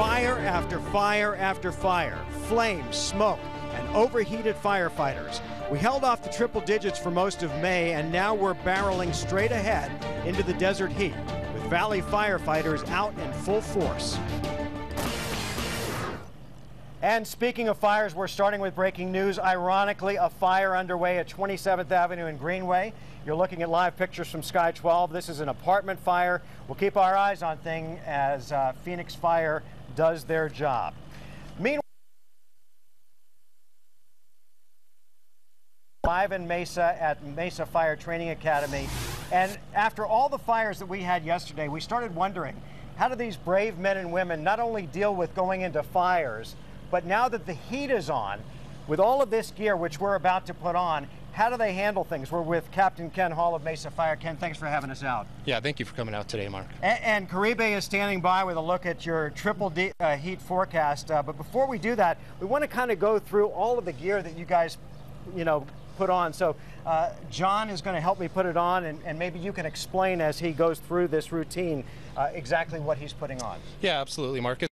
Fire after fire after fire, flames, smoke, and overheated firefighters. We held off the triple digits for most of May, and now we're barreling straight ahead into the desert heat, with Valley firefighters out in full force. And speaking of fires, we're starting with breaking news. Ironically, a fire underway at 27th Avenue and Greenway. You're looking at live pictures from Sky 12. This is an apartment fire. We'll keep our eyes on things as uh, Phoenix Fire does their job. Meanwhile, live in Mesa at Mesa Fire Training Academy. And after all the fires that we had yesterday, we started wondering, how do these brave men and women not only deal with going into fires, but now that the heat is on, with all of this gear which we're about to put on, how do they handle things? We're with Captain Ken Hall of Mesa Fire. Ken, thanks for having us out. Yeah, thank you for coming out today, Mark. And, and Caribe is standing by with a look at your triple D, uh, heat forecast. Uh, but before we do that, we want to kind of go through all of the gear that you guys, you know, put on. So uh, John is going to help me put it on, and, and, maybe you can explain as he goes through this routine uh, exactly what he's putting on. Yeah, absolutely, Mark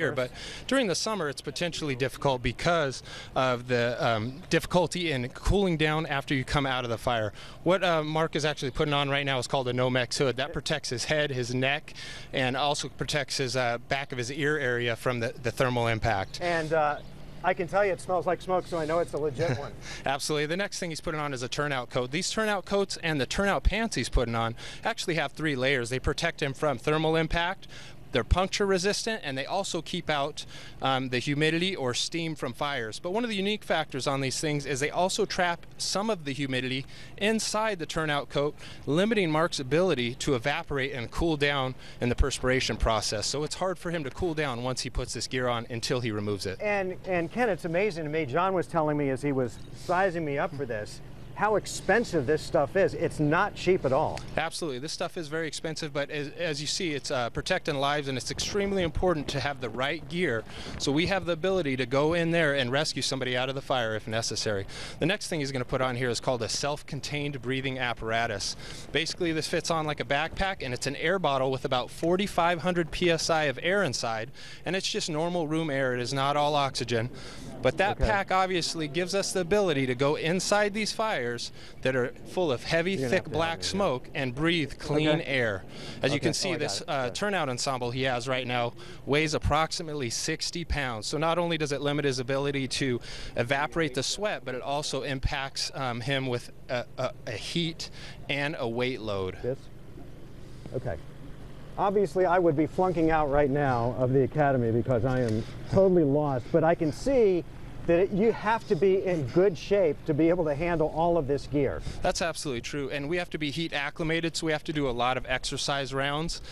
here, but during the summer it's potentially difficult because of the um, difficulty in cooling down after you come out of the fire. What uh, Mark is actually putting on right now is called a Nomex hood. That protects his head, his neck, and also protects his uh, back of his ear area from the, the thermal impact. And uh, I can tell you it smells like smoke, so I know it's a legit one. Absolutely. The next thing he's putting on is a turnout coat. These turnout coats and the turnout pants he's putting on actually have three layers. They protect him from thermal impact, they're puncture resistant and they also keep out um, the humidity or steam from fires. But one of the unique factors on these things is they also trap some of the humidity inside the turnout coat, limiting Mark's ability to evaporate and cool down in the perspiration process. So it's hard for him to cool down once he puts this gear on until he removes it. And, and Ken, it's amazing to me. John was telling me as he was sizing me up for this how expensive this stuff is. It's not cheap at all. Absolutely. This stuff is very expensive, but as, as you see, it's uh, protecting lives, and it's extremely important to have the right gear so we have the ability to go in there and rescue somebody out of the fire if necessary. The next thing he's going to put on here is called a self-contained breathing apparatus. Basically, this fits on like a backpack, and it's an air bottle with about 4,500 psi of air inside, and it's just normal room air. It is not all oxygen. But that okay. pack obviously gives us the ability to go inside these fires that are full of heavy, thick black smoke and breathe clean okay. air. As okay. you can see, oh, this uh, turnout ensemble he has right now weighs approximately 60 pounds. So not only does it limit his ability to evaporate the sweat, but it also impacts um, him with a, a, a heat and a weight load. This? Okay. Obviously, I would be flunking out right now of the academy because I am totally lost, but I can see that you have to be in good shape to be able to handle all of this gear. That's absolutely true, and we have to be heat acclimated, so we have to do a lot of exercise rounds.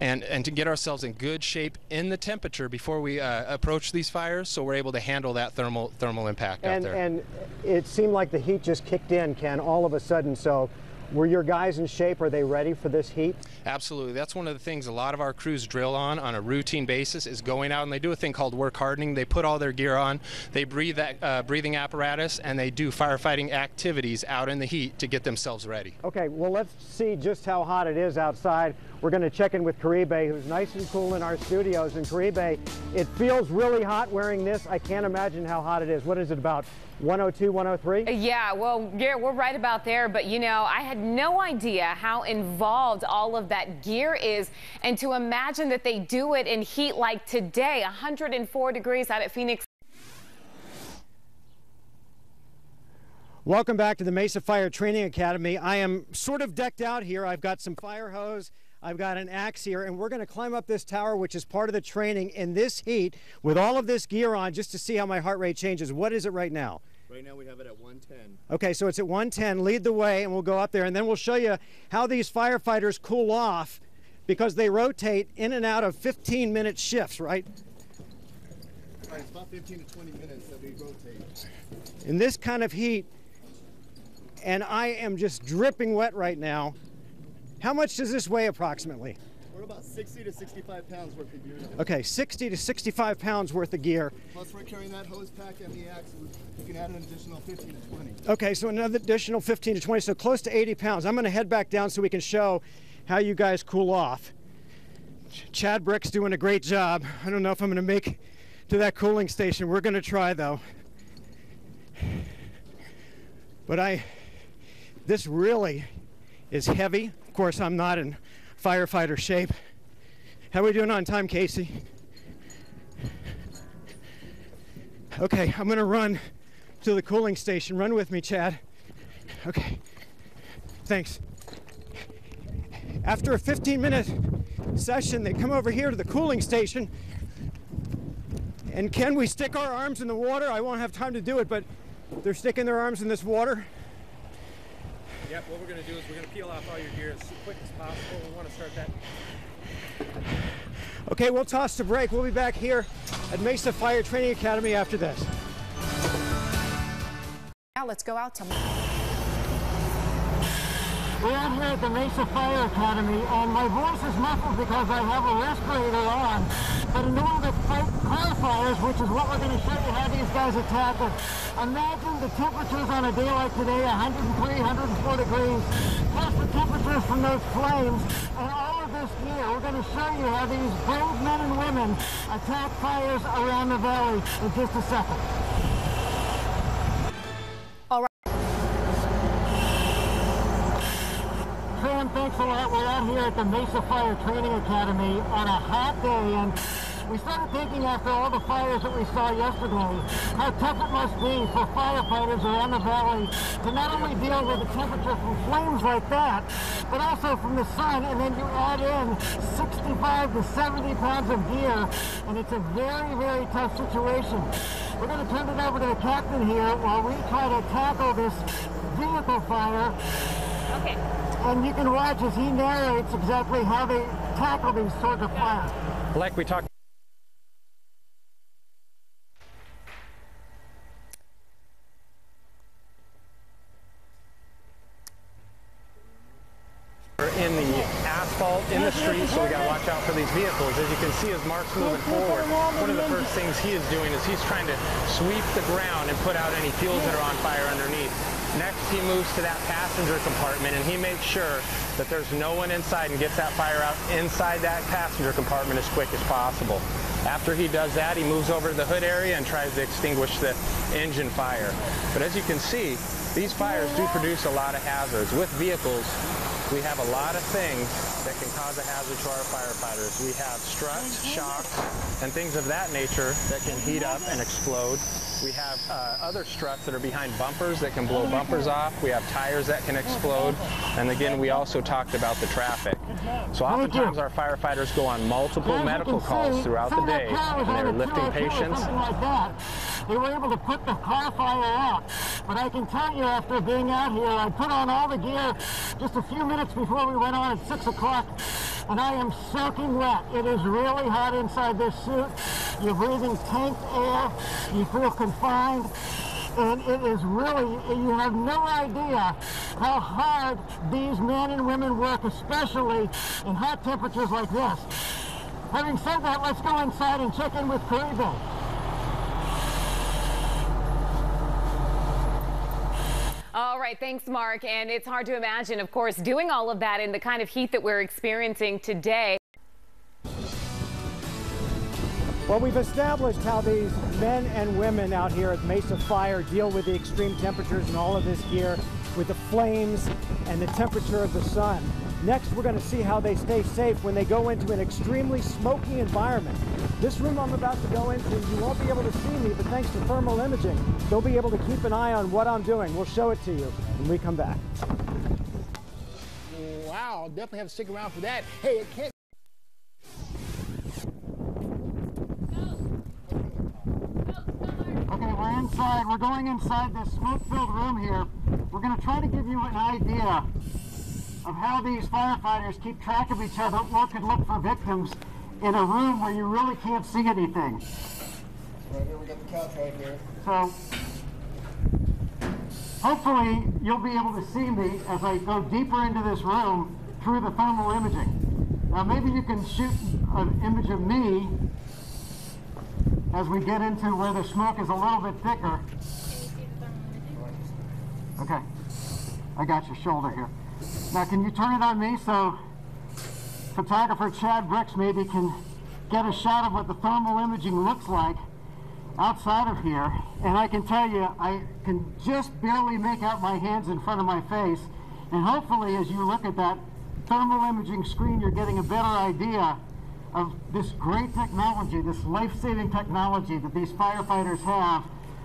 And, and to get ourselves in good shape in the temperature before we uh, approach these fires so we're able to handle that thermal thermal impact and, out there. And it seemed like the heat just kicked in, Ken, all of a sudden. So were your guys in shape? Are they ready for this heat? Absolutely. That's one of the things a lot of our crews drill on on a routine basis is going out and they do a thing called work hardening. They put all their gear on, they breathe that uh, breathing apparatus, and they do firefighting activities out in the heat to get themselves ready. Okay, well, let's see just how hot it is outside. We're going to check in with Caribe, who's nice and cool in our studios. And Caribe, it feels really hot wearing this. I can't imagine how hot it is. What is it about? 102, 103? Yeah, well, Garrett, we're right about there. But, you know, I had no idea how involved all of that gear is. And to imagine that they do it in heat like today, 104 degrees out at Phoenix. Welcome back to the Mesa Fire Training Academy. I am sort of decked out here. I've got some fire hose. I've got an axe here, and we're going to climb up this tower, which is part of the training in this heat with all of this gear on just to see how my heart rate changes. What is it right now? Right now we have it at 110. Okay, so it's at 110. Lead the way, and we'll go up there, and then we'll show you how these firefighters cool off because they rotate in and out of 15-minute shifts, right? Right, it's about 15 to 20 minutes that we rotate. In this kind of heat, and I am just dripping wet right now. How much does this weigh approximately? We're about 60 to 65 pounds worth of gear. Okay, 60 to 65 pounds worth of gear. Plus we're carrying that hose pack and the axe. You can add an additional 15 to 20. Okay, so another additional 15 to 20, so close to 80 pounds. I'm going to head back down so we can show how you guys cool off. Chad Brick's doing a great job. I don't know if I'm going to make to that cooling station. We're going to try though. But I, this really is heavy. Course, I'm not in firefighter shape. How are we doing on time, Casey? Okay, I'm to run to the cooling station. Run with me, Chad. Okay. Thanks. After a 15 minute session, they come over here to the cooling station. And can we stick our arms in the water? I won't have time to do it, but they're sticking their arms in this water. Yep, what we're going to do is we're going to peel off all your gear as quick as possible. We want to start that. Okay, we'll toss the break. We'll be back here at Mesa Fire Training Academy after this. Now let's go out to. We're out here at the Mesa Fire Academy, and my voice is muffled because I have a respirator on. But in order to fight fires, which is what we're going to show you how these guys attack it, imagine the temperatures on a day like today, 103, 104 degrees, plus the temperatures from those flames, and all of this gear. We're going to show you how these brave men and women attack fires around the valley in just a second. Thanks a lot. We're out here at the Mesa Fire Training Academy on a hot day, and we started thinking after all the fires that we saw yesterday, how tough it must be for firefighters around the valley to not only deal with the temperature from flames like that, but also from the sun, and then you add in 65 to 70 pounds of gear, and it's a very, very tough situation. We're going to turn it over to the captain here while we try to tackle this vehicle fire Okay. And you can watch as he narrates exactly how they tackle these sorts of fires. Like we talked. Are in the asphalt in the street, so we got to watch out for these vehicles. As you can see, as Mark's moving forward, one of the first things he is doing is he's trying to sweep the ground and put out any fuels that are on fire underneath. Next, he moves to that passenger compartment and he makes sure that there's no one inside and gets that fire out inside that passenger compartment as quick as possible. After he does that, he moves over to the hood area and tries to extinguish the engine fire. But as you can see, these fires do produce a lot of hazards. With vehicles, we have a lot of things that can cause a hazard to our firefighters. We have struts, shocks, and things of that nature that can heat up and explode. We have uh, other struts that are behind bumpers that can blow bumpers off. We have tires that can explode. And again, we also talked about the traffic. So oftentimes our firefighters go on multiple medical calls throughout the day when they're lifting patients. They were able to put the car fire out. But I can tell you after being out here, I put on all the gear just a few minutes before we went on at 6 o'clock, and I am soaking wet. It is really hot inside this suit. You're breathing tanked air. You feel confined. And it is really, you have no idea how hard these men and women work, especially in hot temperatures like this. Having said that, let's go inside and check in with. All right, thanks, Mark. And it's hard to imagine, of course, doing all of that in the kind of heat that we're experiencing today. Well, we've established how these men and women out here at Mesa Fire deal with the extreme temperatures and all of this gear with the flames and the temperature of the sun. Next, we're going to see how they stay safe when they go into an extremely smoky environment. This room I'm about to go into, you won't be able to see me, but thanks to thermal imaging, they'll be able to keep an eye on what I'm doing. We'll show it to you when we come back. Wow, definitely have to stick around for that. Hey, it can't. Okay, we're inside. We're going inside this smoke-filled room here. We're going to try to give you an idea of how these firefighters keep track of each other or could look for victims in a room where you really can't see anything. Right here, we got the couch right here. So, hopefully you'll be able to see me as I go deeper into this room through the thermal imaging. Now maybe you can shoot an image of me as we get into where the smoke is a little bit thicker. Okay, I got your shoulder here. Now can you turn it on me so photographer Chad Brooks maybe can get a shot of what the thermal imaging looks like outside of here. And I can tell you, I can just barely make out my hands in front of my face. And hopefully, as you look at that thermal imaging screen, you're getting a better idea of this great technology, this life-saving technology that these firefighters have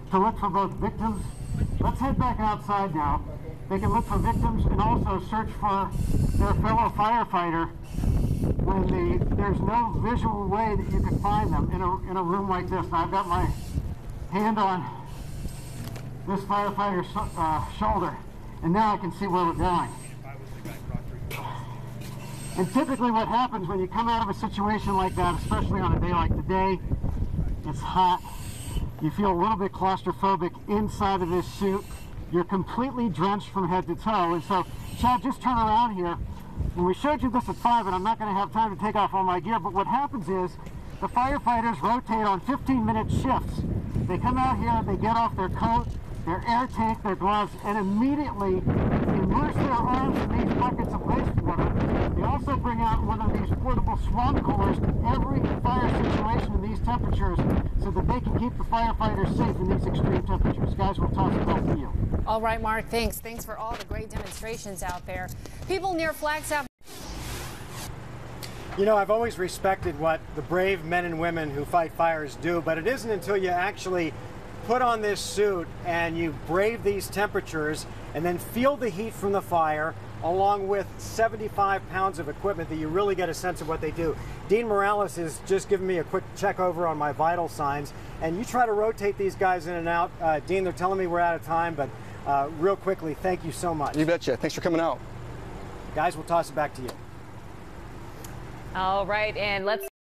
to look for both victims. Let's head back outside now. They can look for victims and also search for their fellow firefighter when the, there's no visual way that you can find them in a, in a room like this. Now, I've got my hand on this firefighter's uh, shoulder, and now I can see where we're going. And typically what happens when you come out of a situation like that, especially on a day like today, it's hot, you feel a little bit claustrophobic inside of this suit, you're completely drenched from head to toe, and so, Chad, just turn around here. When we showed you this at 5, and I'm not going to have time to take off all my gear, but what happens is the firefighters rotate on 15-minute shifts. They come out here, they get off their coat, their air tank, their gloves, and immediately immerse their arms in these buckets of wastewater. They also bring out one of these portable swamp coolers every fire temperatures so that they can keep the firefighters safe in these extreme temperatures. Guys, we'll toss it back to you. All right, Mark, thanks. Thanks for all the great demonstrations out there. People near Flagstaff. You know, I've always respected what the brave men and women who fight fires do, but it isn't until you actually put on this suit and you brave these temperatures and then feel the heat from the fire along with 75 pounds of equipment that you really get a sense of what they do. Dean Morales has just given me a quick check over on my vital signs and you try to rotate these guys in and out. Uh, Dean, they're telling me we're out of time, but uh, real quickly, thank you so much. You betcha. Thanks for coming out. Guys, we'll toss it back to you. All right, and let's